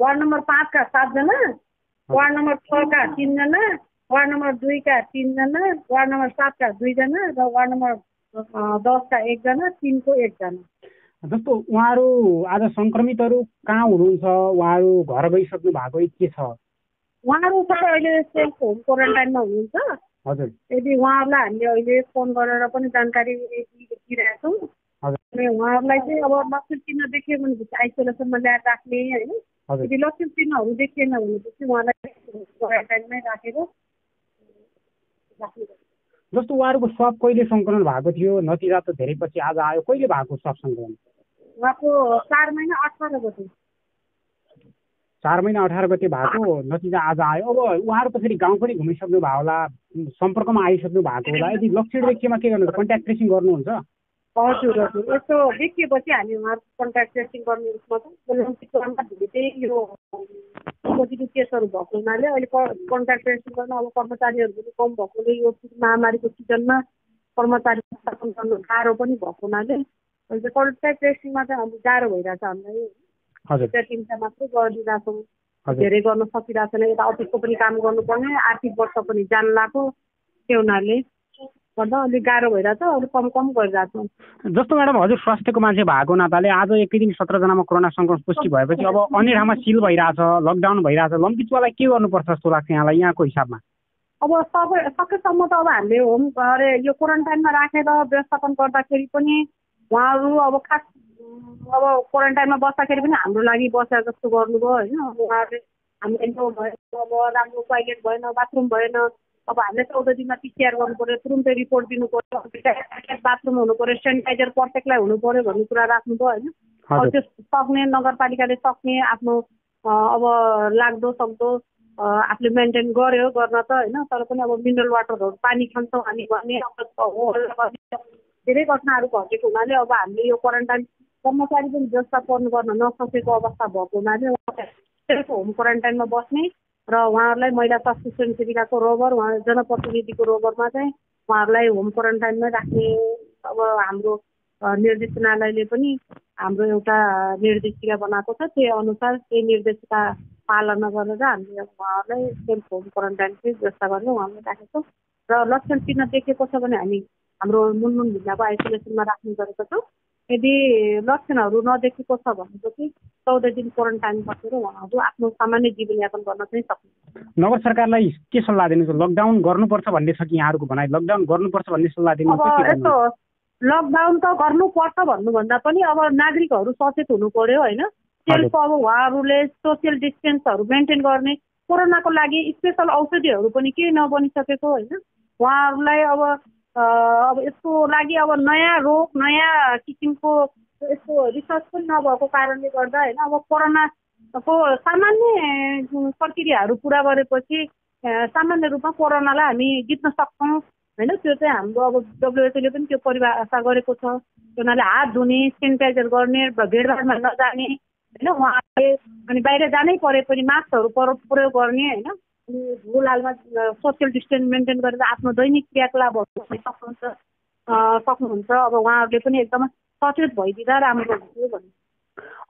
Ward number पाँचका सातजना ward number छका तिनजना वार्ड नम्बर दुईका तिनजना वार्ड नम्बर सातका दुईजना र वार्ड नम्बर दसका एकजना तिनको एकजना जस्तो उहाँहरू आज सङ्क्रमितहरू कहाँ हुनुहुन्छ? उहाँहरू घर गइसक्नु भएको के छ? उहाँहरू सबै अहिले सेल्फ होम क्वारेन्टाइनमा हुनुहुन्छ। हजुर। यदि उहाँहरूलाई हामीले अहिले फोन गरेर पनि जानकारी दिइरहेका छौँ अनि उहाँहरूलाई चाहिँ अब चिन्ह देखियो भनेपछि आइसोलेसनमा ल्याएर राख्ने होइन? यदि लक्षण चिन्हहरू देखिएन भनेपछि उहाँलाई क्वारेन्टाइनमै राखेर जस्तो उहाँहरूको सब कहिले सङ्कलन भएको थियो नतिजा त धेरै पछि आज आयो कहिले भएको सब सङ्कलन? उहाँको चार महिना अठार गते। चार महिना अठार गते भएको नतिजा आज आयो। अब उहाँहरू त फेरि गाउँ पनि घुमिसक्नु भएको होला सम्पर्कमा आइसक्नु भएको होला। यदि लक्षण देखिएमा के गर्नुहुन्छ? कन्ट्याक्ट ट्रेसिङ गर्नुहुन्छ? हजुर हजुर। यस्तो देखिएपछि हामी उहाँहरूको कन्ट्याक्ट ट्रेसिङ गर्ने उसमा चाहिँ यो पोजिटिभ केसहरू भएको हुनाले अहिले कन्ट्याक्ट ट्रेसिङ गर्न अब कर्मचारीहरू पनि कम भएकोले यो महामारीको सिजनमा कर्मचारी स्थापन गर्नु गाह्रो पनि भएको हुनाले अहिले चाहिँ कन्ट्याक्ट ट्रेसिङमा चाहिँ अब गाह्रो भइरहेछ हामीलाई। ट्रेकिङमा मात्रै गरिदिइरहेको छौँ धेरै गर्न सकिरहेको छैन यता अफिसको पनि काम गर्नुपर्ने। आर्थिक वर्ष पनि जान लाग्यो त्यो हुनाले। गर्दा अलिक गाह्रो भइरहेछ अलिक कम कम गरिरहेको जस्तो म्याडम हजुर स्वास्थ्यको मान्छे भएको नाताले आज एकै दिन सत्रजनामा कोरोना सङ्क्रमण पुष्टि भएपछि अब अन्य ठाउँमा सिल भइरहेछ लकडाउन भइरहेछ लम्किचुवालाई के गर्नुपर्छ जस्तो लाग्छ यहाँलाई यहाँको हिसाबमा? अब सबै सकेसम्म त अब हामीले होम अरे यो क्वारेन्टाइनमा राखेर व्यवस्थापन गर्दाखेरि पनि उहाँहरू अब खास अब क्वारेन्टाइनमा बस्दाखेरि पनि हाम्रो लागि बसेर जस्तो गर्नुभयो होइन? उहाँहरूले हामीले अब राम्रो टोइलेट भएन बाथरुम भएन अब हामीले चौध दिनमा पिसिआर गर्नु पऱ्यो तुरुन्तै रिपोर्ट दिनु पऱ्यो बाथरुम हुनु पऱ्यो सेनिटाइजर प्रत्येकलाई हुनु पऱ्यो भन्ने कुरा राख्नुभयो होइन? अब त्यो सक्ने नगरपालिकाले सक्ने आफ्नो अब लाग्दो सक्दो आफूले मेन्टेन गर्यो गर्न त होइन तर पनि अब मिनरल वाटरहरू पानी खान्छौँ हामी भन्ने धेरै घटनाहरू घटेको हुनाले अब हामीले यो क्वारेन्टाइन कर्मचारी पनि व्यवस्थापन गर्न नसकेको अवस्था भएको हुनाले होम क्वारेन्टाइनमा बस्ने र उहाँहरूलाई महिला स्वास्थ्य स्वयंसेविकाको रोबर उहाँ जनप्रतिनिधिको रोबरमा चाहिँ उहाँहरूलाई होम क्वारेन्टाइनमै राख्ने अब हाम्रो निर्देशनालयले पनि हाम्रो एउटा निर्देशिका बनाएको छ। त्यही अनुसार त्यही निर्देशिका पालना गरेर हामीले उहाँहरूलाई सेल्फ होम क्वारेन्टाइनकै व्यवस्था गरेर उहाँलाई राखेको र लक्षण चिन्ह देखेको छ भने हामी हाम्रो मुनमुन भिल्लाको आइसोलेसनमा राख्ने गरेको छौँ। यदि लक्षणहरू नदेखेको छ भनेपछि चौध दिन क्वारेन्टाइन बसेर उहाँहरू आफ्नो सामान्य जीवनयापन गर्न चाहिँ सक्नुहुन्छ। नगर सरकारलाई के सल्लाह दिनुहुन्छ? लकडाउन गर्नुपर्छ भन्ने छ कि यहाँहरूको भनाइ? लकडाउन गर्नुपर्छ भन्ने सल्लाह दिनुहुन्छ यस्तो लकडाउन त गर्नुपर्छ भन्नुभन्दा पनि अब नागरिकहरू सचेत हुनु पर्यो होइन। सेल्फ अब उहाँहरूले सोसियल डिस्टेन्सहरू मेन्टेन गर्ने कोरोनाको लागि स्पेसल औषधिहरू पनि केही नबनिसकेको होइन। उहाँहरूलाई अब अब यसको लागि अब नयाँ रोग नयाँ किसिमको यस्तो रिसर्च पनि नभएको कारणले गर्दा होइन अब कोरोनाको सामान्य प्रक्रियाहरू पुरा गरेपछि सामान्य रूपमा कोरोनालाई हामी जित्न सक्छौँ। होइन त्यो चाहिँ हाम्रो अब डब्लुएचओले पनि त्यो परिभाषा गरेको छ। हुनाले हात धुने सेनिटाइजर गर्ने भिडभाडमा नजाने। होइन उहाँहरूले अनि बाहिर जानै परे पनि मास्कहरू प्रयोग गर्ने होइन। भूलालमा सोसियल डिस्टेन्स मेन्टेन गरेर आफ्नो दैनिक क्रियाकलापहरू सक्नुहुन्छ। सक्नुहुन्छ। अब उहाँहरूले पनि एकदमै सचेत भइदिँदा राम्रो हुन्थ्यो भन्नु।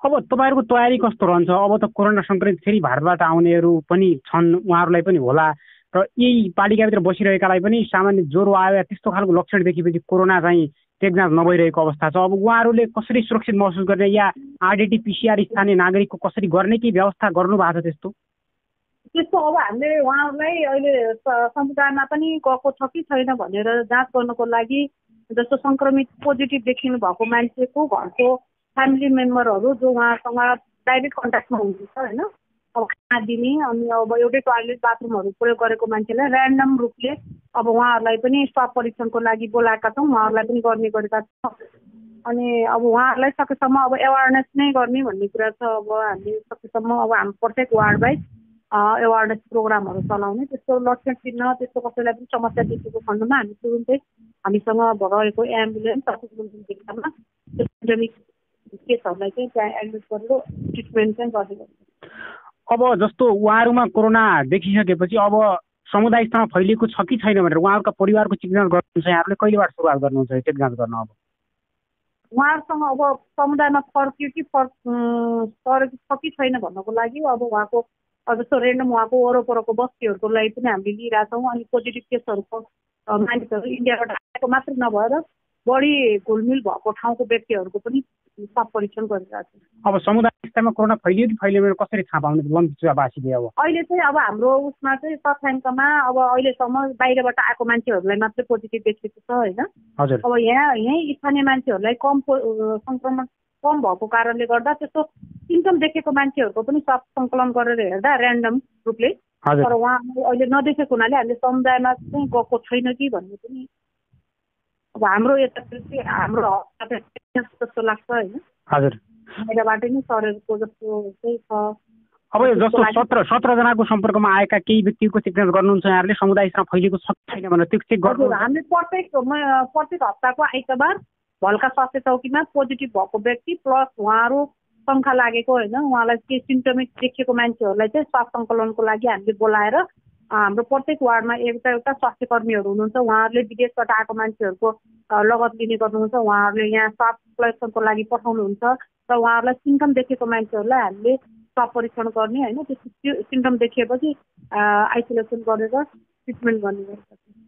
अब तपाईँहरूको तयारी कस्तो रहन्छ? अब त कोरोना सङ्क्रमित फेरि भारतबाट आउनेहरू पनि छन् उहाँहरूलाई पनि होला। र यही पालिकाभित्र बसिरहेकालाई पनि सामान्य ज्वरो आयो त्यस्तो खालको लक्षण देखेपछि कोरोना चाहिँ टेकजाँच नभइरहेको अवस्था छ। अब उहाँहरूले कसरी सुरक्षित महसुस गर्ने या आरडिटी पिसिआर स्थानीय नागरिकको कसरी गर्ने कि व्यवस्था गर्नु भएको छ त्यस्तो? त्यस्तो अब हामीले उहाँहरूलाई अहिले समुदायमा पनि गएको छ कि छैन भनेर जाँच गर्नको लागि जस्तो सङ्क्रमित पोजिटिभ देखिनु भएको मान्छेको घरको फ्यामिली मेम्बरहरू जो उहाँसँग डाइरेक्ट कन्ट्याक्टमा हुनुहुन्छ होइन? अब खाना दिने अनि अब एउटै टोयलेट बाथरुमहरू प्रयोग गरेको मान्छेलाई ऱ्यान्डम रूपले अब उहाँहरूलाई पनि स्वाब परीक्षणको लागि बोलाएका छौँ उहाँहरूलाई पनि गर्ने गरेका छौँ। अनि अब उहाँहरूलाई सकेसम्म अब एवारनेस नै गर्ने भन्ने कुरा छ अब हामीले सकेसम्म अब हाम्रो प्रत्येक वार्ड वाइज एवारनेस प्रोग्रामहरू चलाउने। त्यस्तो लक्षण चिन्ह त्यस्तो कसैलाई पनि समस्या देखेको खण्डमा हामी तुरुन्तै हामीसँग रहेको एम्बुलेन्स अथवा पेन्डेमिक केसहरूलाई चाहिँ त्यहाँ एडमिट गरेर ट्रिटमेन्ट चाहिँ गरिदिएको अब जस्तो उहाँहरूमा कोरोना देखिसकेपछि अब समुदाय स्तरमा फैलिएको छ कि छैन भनेर उहाँहरूका परिवारको चेक जाँच गर्नुहुन्छ यहाँहरूले कहिलेबाट सुरुवात गर्नुहुन्छ चेक जाँच गर्न अब? उहाँहरूसँग अब समुदायमा फर्क्यो कि फर्क फर्क छ कि छैन भन्नको लागि अब उहाँको जस्तो रेन्डम उहाँको वरपरको बस्तीहरूको लागि पनि हामीले लिइरहेछौँ अनि पोजिटिभ केसहरूको मानिसहरू इन्डियाबाट आएको मात्रै नभएर बढी घुलमिल भएको ठाउँको व्यक्तिहरूको पनि सब परीक्षण गरिरहेको छ अब समुदाय स्तरमा कोरोना फैलियो कि फैलियो कसरी थाहा पाउने लम्चुवासीले अब अहिले चाहिँ अब हाम्रो उसमा चाहिँ तथ्याङ्कमा अब अहिलेसम्म बाहिरबाट आएको मान्छेहरूलाई मात्रै पोजिटिभ देखेको छ होइन? अब यहाँ यहीँ स्थानीय मान्छेहरूलाई कम सङ्क्रमण कम भएको कारणले गर्दा त्यस्तो सिम्टम देखेको मान्छेहरूको पनि सब सङ्कलन गरेर हेर्दा ऱ्यान्डम रूपले। तर उहाँ अहिले नदेखेको हुनाले हामीले समुदायमा चाहिँ गएको छैन कि भन्ने पनि अब हाम्रो यता चाहिँ हाम्रो जस्तो लाग्छ होइन। हजुर। बाहिरबाट नै सरेको जस्तो चाहिँ छ। अब यो जस्तो सत्र सत्रजनाको सम्पर्कमा आएका केही व्यक्तिको सिक्नेस गर्नुहुन्छ यहाँहरूले समुदायसँग फैलिएको छ छैन भनेर त्यो चेक गर्नु हामीले प्रत्येक प्रत्येक हप्ताको आइतबार भल्का स्वास्थ्य चौकीमा पोजिटिभ भएको व्यक्ति प्लस उहाँहरू शङ्खा लागेको होइन उहाँलाई केही सिम्टमिक देखिएको मान्छेहरूलाई चाहिँ स्वास्थ्य सङ्कलनको लागि हामीले बोलाएर हाम्रो प्रत्येक वार्डमा एउटा एउटा स्वास्थ्य कर्मीहरू हुनुहुन्छ। उहाँहरूले विदेशबाट आएको मान्छेहरूको लगत लिने गर्नुहुन्छ। उहाँहरूले यहाँ स्वाप कलेक्सनको लागि पठाउनुहुन्छ र उहाँहरूलाई सिम्टम देखेको मान्छेहरूलाई हामीले स्वाप परीक्षण गर्ने होइन। त्यो सिम्टम देखिएपछि आइसोलेसन गरेर ट्रिटमेन्ट गर्ने गर्छ।